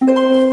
Música